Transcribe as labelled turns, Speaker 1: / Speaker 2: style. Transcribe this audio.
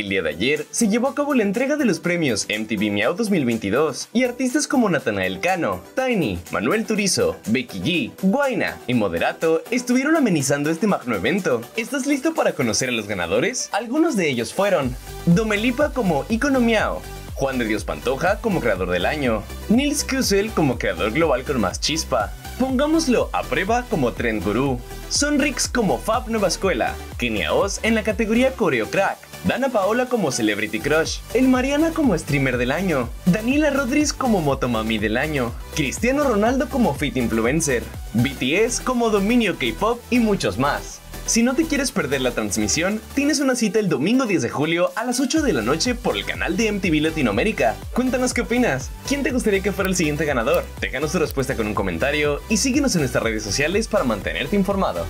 Speaker 1: El día de ayer se llevó a cabo la entrega de los premios MTV Miau 2022 y artistas como Natanael Cano, Tiny, Manuel Turizo, Becky G, Guaina y Moderato estuvieron amenizando este magno evento. ¿Estás listo para conocer a los ganadores? Algunos de ellos fueron Domelipa como Icono Miau, Juan de Dios Pantoja como creador del año, Nils Kusel como creador global con más chispa, Pongámoslo a prueba como Trend Guru, Sonrix como Fab Nueva Escuela, Kenia Oz en la categoría Coreo Crack, Dana Paola como Celebrity Crush, El Mariana como Streamer del Año, Daniela Rodríguez como Motomami del Año, Cristiano Ronaldo como Fit Influencer, BTS como Dominio K-Pop y muchos más. Si no te quieres perder la transmisión, tienes una cita el domingo 10 de julio a las 8 de la noche por el canal de MTV Latinoamérica. Cuéntanos qué opinas. ¿Quién te gustaría que fuera el siguiente ganador? Déjanos tu respuesta con un comentario y síguenos en nuestras redes sociales para mantenerte informado.